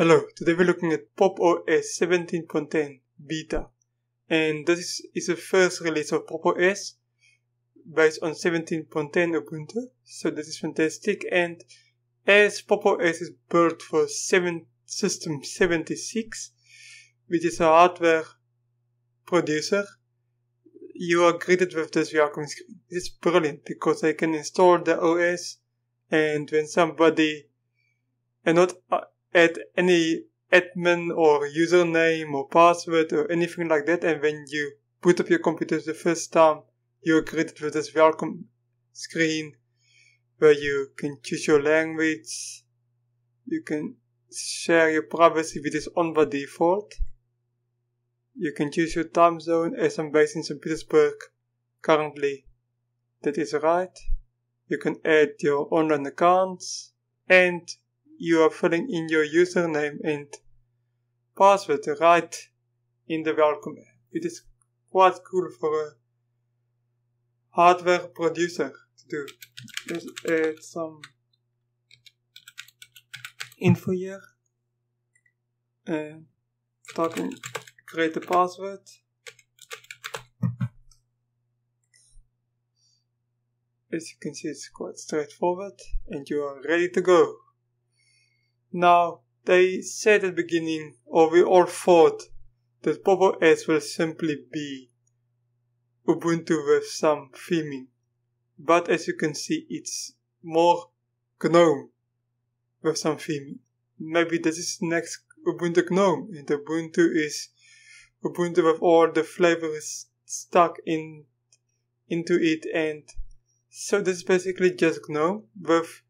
Hello, today we're looking at Pop! OS 17.10 beta and this is the first release of Pop! OS based on 17.10 Ubuntu so this is fantastic and as Pop! OS is built for 7 system 76 which is a hardware producer you are greeted with this welcome screen. It's brilliant because I can install the OS and when somebody and not uh, add any admin or username or password or anything like that. And when you boot up your computer the first time, you're greeted with this welcome screen where you can choose your language. You can share your privacy with this on by default. You can choose your time zone as I'm based in St. Petersburg currently. That is right. You can add your online accounts and you are filling in your username and password right in the welcome app. It is quite cool for a hardware producer to do. Let's add some info here. And start and create a password. As you can see, it's quite straightforward and you are ready to go. Now, they said at the beginning, or we all thought, that Pop! OS will simply be Ubuntu with some theming. But as you can see, it's more GNOME with some theming. Maybe this is next Ubuntu GNOME, and Ubuntu is Ubuntu with all the flavors stuck in into it, and so this is basically just GNOME with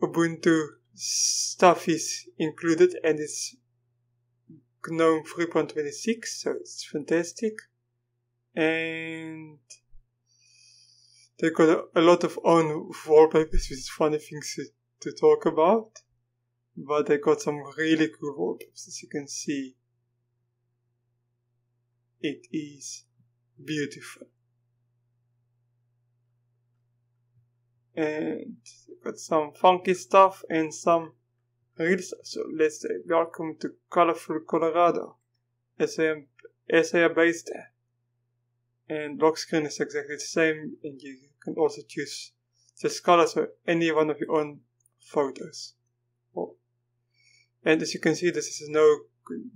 Ubuntu stuff is included and it's GNOME 3.26 so it's fantastic. And they got a, a, lot of own wallpapers is funny things to, to talk about but they got some really cool wallpapers as you can see. It is beautiful and got some funky stuff and some real stuff. So let's say welcome to colorful Colorado. As I am, as I am based. And lock screen is exactly the same and you can also choose the colors for any one of your own photos. Oh. And as you can see this is no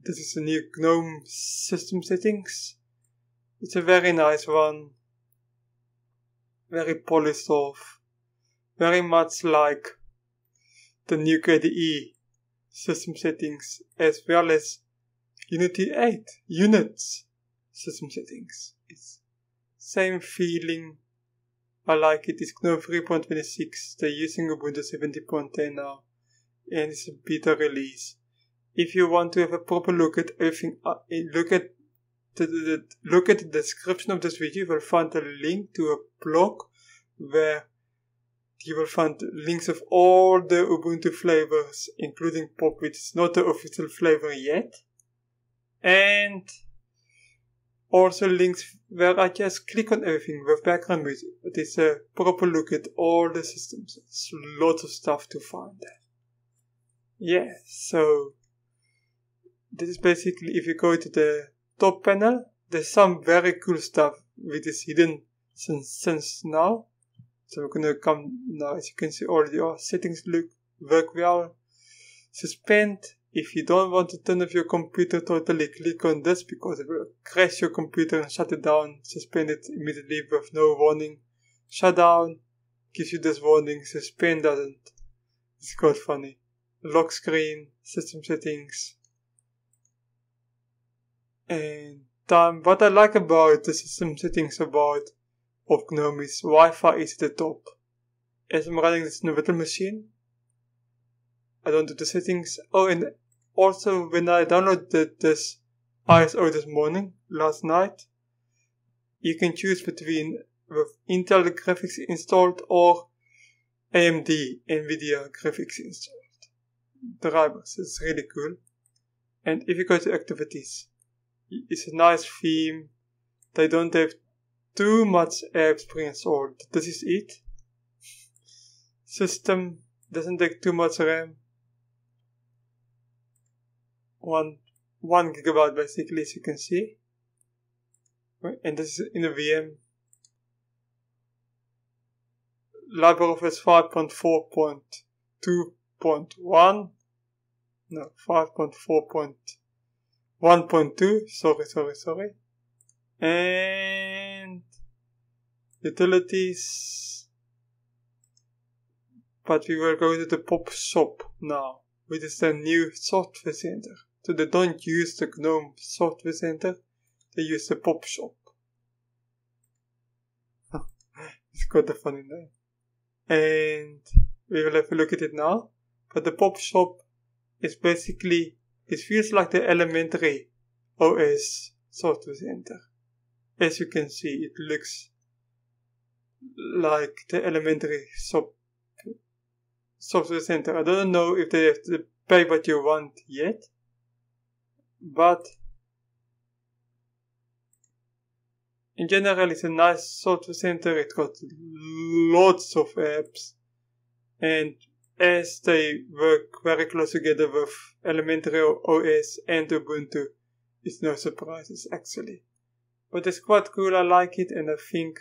this is a new GNOME system settings. It's a very nice one. Very polished off very much like the new KDE system settings as well as Unity 8 units system settings. It's same feeling. I like it. It's GNOME 3.26. They're using Ubuntu 70.10 now and it's a beta release. If you want to have a proper look at everything, uh, look at the, the, look at the description of this video. You will find a link to a blog where you will find links of all the Ubuntu flavors, including Pop, which is not the official flavor yet. And also links where I just click on everything with background music. It's a proper look at all the systems. It's lots of stuff to find there. Yeah, so this is basically if you go to the top panel, there's some very cool stuff which is hidden since, since now. So we're gonna come now as you can see all your settings look work well. Suspend if you don't want to turn off your computer totally click on this because it will crash your computer and shut it down. Suspend it immediately with no warning. Shut down gives you this warning. Suspend doesn't. It's quite funny. Lock screen, system settings. And um, what I like about the system settings about of GNOME's Wi-Fi is at the top. As I'm running this virtual machine, I don't do the settings. Oh, and also when I downloaded this ISO this morning, last night, you can choose between with Intel graphics installed or AMD NVIDIA graphics installed. Drivers, it's really cool. And if you go to activities, it's a nice theme. They don't have too much apps pre-installed. Oh, this is it. System doesn't take too much RAM. one one gigabyte basically as you can see and this is in a VM LibreOffice 5.4.2.1 no 5.4.1.2 sorry sorry sorry and utilities. But we were going to the pop shop now. Which is the new software center. So they don't use the gnome software center. They use the pop shop. It's quite a funny name. And we will have a look at it now. But the pop shop is basically it feels like the elementary os software center as you can see it looks like the elementary software software center. I don't know if they have to pay what you want yet, but in general, it's a nice software center. It's got lots of apps, and as they work very close together with Elementary OS and Ubuntu, it's no surprises actually. But it's quite cool. I like it, and I think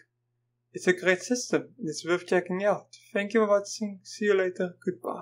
it's a great system and it's worth checking out. Thank you for watching. See you later. Goodbye.